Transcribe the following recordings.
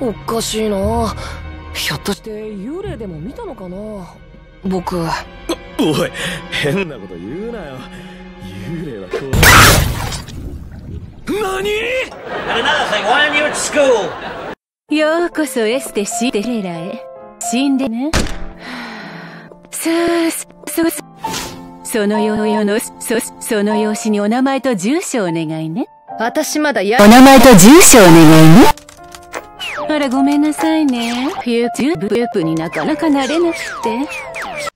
おかしいなひょっとして幽霊でも見たのかな？僕おい変なこと言うなよ幽霊はこう何？Thing, why aren't you at school? ようこそエステシデレラへ。死んでね。さあ、そ、そ、そのよよの、そ、その用紙にお名前と住所をお願いね。私まだやお、名前と住所をお願いね。あら、ごめんなさいね。フューチューブープになかなかなれなくて。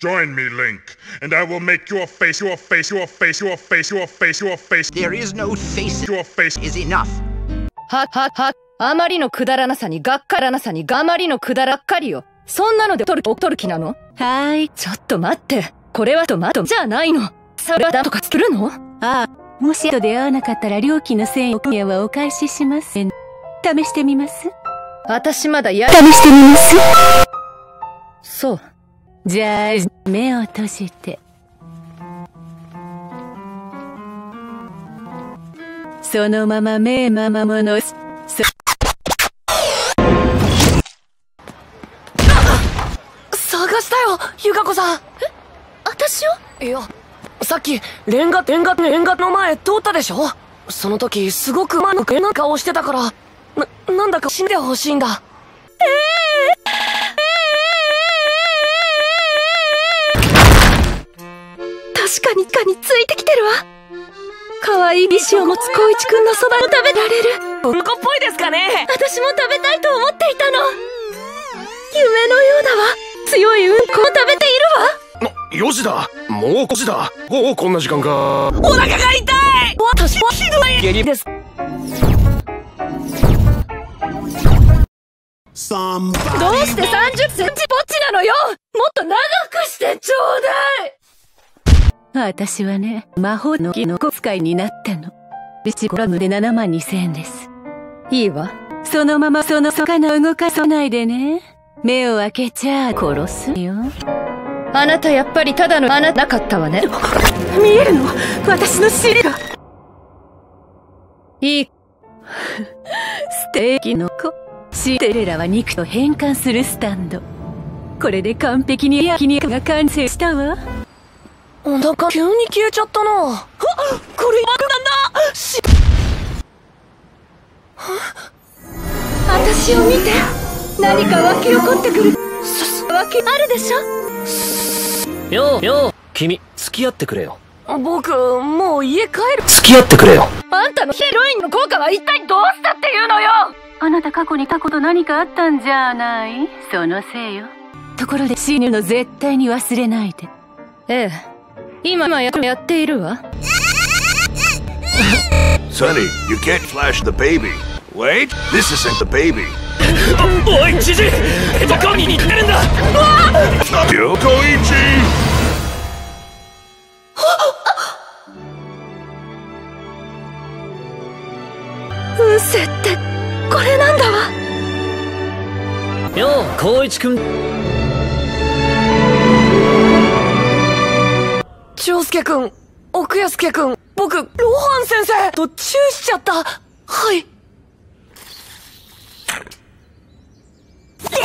Join me, Link, and I will make your face, your face, your face, your face, your face, your face, There is no face your face. is enough. は、は、は、あまりのくだらなさに、がっからなさに、がまりのくだらっかりよ。そんなので取る、取る気なの？はーい。ちょっと待って。これはトマトじゃないの。それはだとかするの？ああ、もし後で会わなかったら料金の1000円はお返しします。試してみます私まだや、試してみます？そう。じゃあ、目を閉じて。そのまま目ままもの、そ、探したよゆかこさん。え私を？いやさっきレンガレンガレンガの前通ったでしょ。その時すごく間抜けな顔してたからななんだか死んでほしいんだ確かに、かについてきてるわ。可愛い意志を持つ光一くんのそばを食べられる。うんこっぽいですかね私も食べたいと思っていたの。夢のようだわ。強いうんこを食べているわ。4時だもう5時だおおこんな時間かお腹が痛い私はひどい下痢ですどうして30センチぼっちなのよ？もっと長くしてちょうだい私はね、魔法のキノコ使いになったの。1グラムで7万2千円です。いいわ。そのままその魚を動かさないでね。目を開けちゃ殺すよ。あなたやっぱりただのあなたなかったわね。見えるの？私の尻が。いい。ステーキの子。シテレラは肉と変換するスタンド。これで完璧に焼肉が完成したわ。お腹急に消えちゃったなあこれ爆弾だし私を見て。何か湧き起こってくる。湧きあるでしょ？ようよう君付き合ってくれよ僕もう家帰る付き合ってくれよあんたのヒロインの効果は一体どうしたっていうのよあなた過去にたこと何かあったんじゃない？そのせいよ。ところで死ぬの絶対に忘れないで。ええ。今ややっているわ。Sonny, you can't flash the baby. Wait, this isn't the baby. おい知事どこに似てるんだ!運勢って、これなんだわ。よう光一くん長介くん奥安介くん僕ロハン先生。とチューしちゃった。はい。ゆ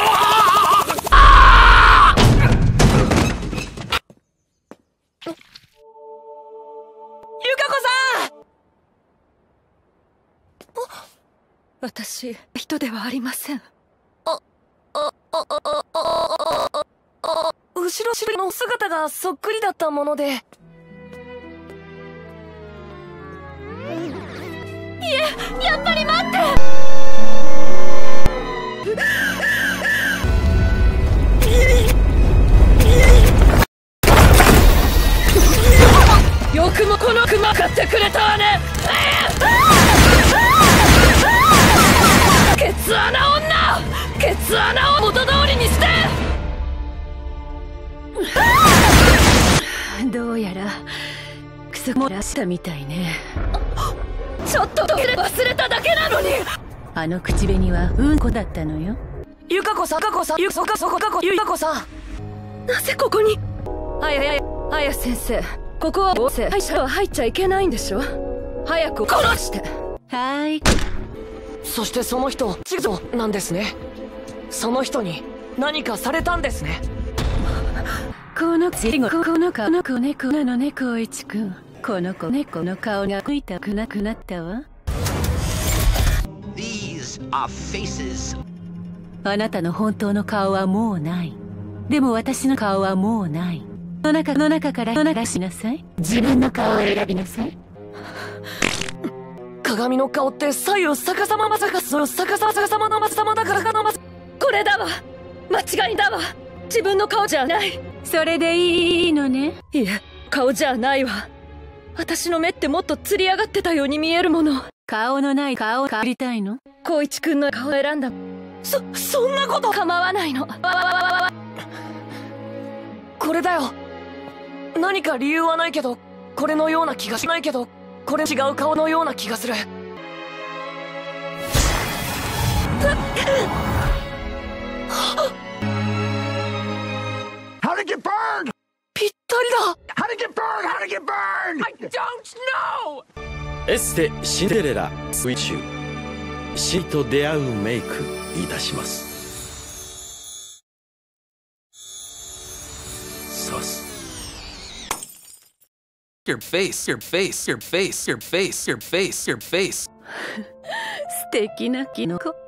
私、人ではありません。後ろ後ろの姿がそっくりだったもので。やっぱり待って。よくもこの熊買ってくれたわね漏らしたみたいね。ちょっと忘れただけなのに。あの口紅はうんこだったのよ。ゆかこさんゆかこさんゆそかそこかこゆかこさん。なぜここに？あやややあや先生。ここは防災者は入っちゃいけないんでしょ？早く殺して。はーい。そしてその人チグなんですね。その人に何かされたんですね。このちごこの子の子猫なのね光一くんこの子猫の顔が見たくなくなったわ。These are faces. あなたの本当の顔はもうない。でも私の顔はもうない。の中の中からの中しなさい。自分の顔を選びなさい。鏡の顔って左右逆さままさかそ逆さ逆さまのまさまだからかのまこれだわ。間違いだわ。自分の顔じゃない。それでいいのね。いえ顔じゃないわ私の目ってもっとつり上がってたように見えるもの。顔のない顔を変わりたいの？光一くんの顔を選んだ。そそんなこと。構わないの。これだよ。何か理由はないけどこれのような気がしないけどこれ違う顔のような気がする?ぴったりだ How'd it get burned? How'd it get burned? I don't know! エステシンデレラスイッシュシーと出会うメイクいたしますさす Your face, your face, your face, your face, your face, your face. 素敵なキノコ